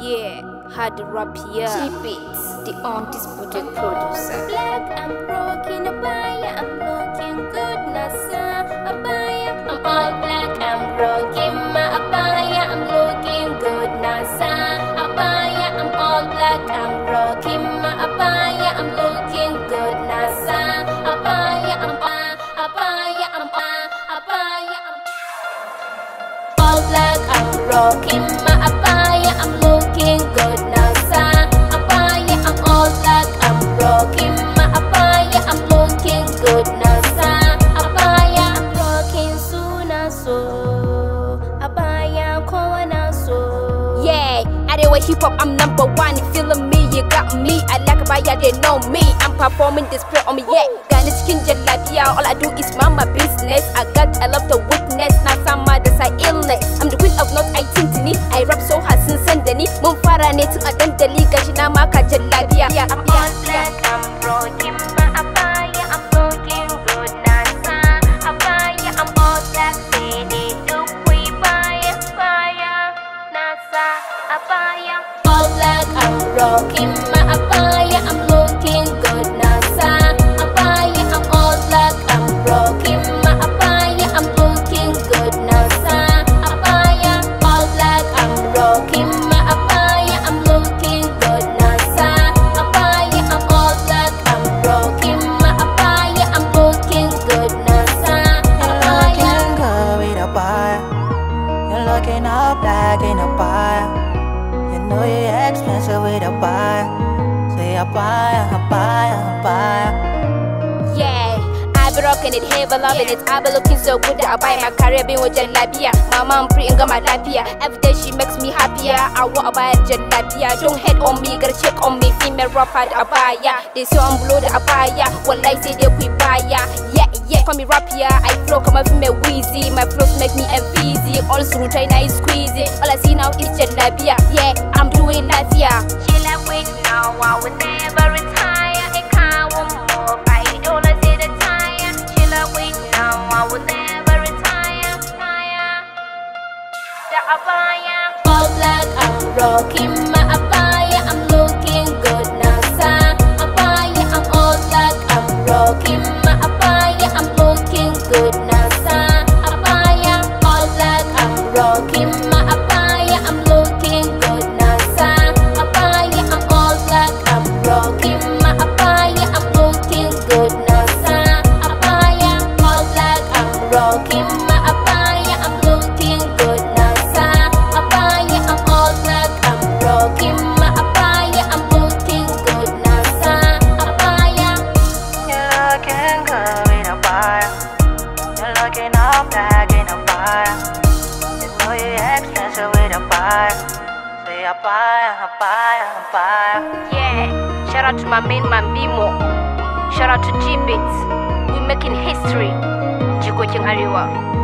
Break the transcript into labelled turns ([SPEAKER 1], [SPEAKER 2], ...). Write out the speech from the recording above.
[SPEAKER 1] Yeah, hard rap here.
[SPEAKER 2] G-Beats, the undisputed producer.
[SPEAKER 1] Black, I'm rocking abaya, I'm looking good, Nasa. Abaya, I'm all black, I'm rocking my abaya, I'm looking good, Nasa. Abaya, I'm all black, I'm rocking my abaya, I'm looking good, Nasa. Abaya, I'm abaya, I'm abaya, I'm all black, I'm rocking Arewa hip hop, I'm number one. Feeling me? You got me. I like abaya, they know me. I'm performing display on me, yeah. Gani cikin jallabiya, all I do is mind my business. I got a lot of witness, na sama da sa illness. I'm the queen of North I Tintini. I rap so hard sun san da ni. Abaya, all black, I'm rocking my abaya, I'm looking good. Abaya, I'm I'm rocking my I'm looking good, I'm I'm I'm rocking my I'm looking good.
[SPEAKER 3] Looking good buyer. You're looking up black in a buyer. Know you're expensive with a buyer. Say abaya, a buyer,
[SPEAKER 1] abaya. I rocking it, heavy loving it. I be looking so good that I buy my career being with Jalabia. My mom pretty got my lapia. Every day she makes me happier. I want to buy Jalabia. Don't hate on me, gotta check on me. Female rapper, buy abaya. They say I'm blue, buy abaya. Well, I say they we buy ya. Yeah, yeah, call me rapia. I flow, come up me wheezy. My flows make me easy. All through China is squeezy. All I see now is Jalabia. Yeah, I'm The abaya. All black, I'm looking good with abaya.
[SPEAKER 3] You're looking up black in a buyer. You know you're expensive with a buyer. Say abaya, a buyer, abaya.
[SPEAKER 1] Yeah, shout out to my main man Bimo. Shout out to G-Beats. We're making history. Jikokin Arewa.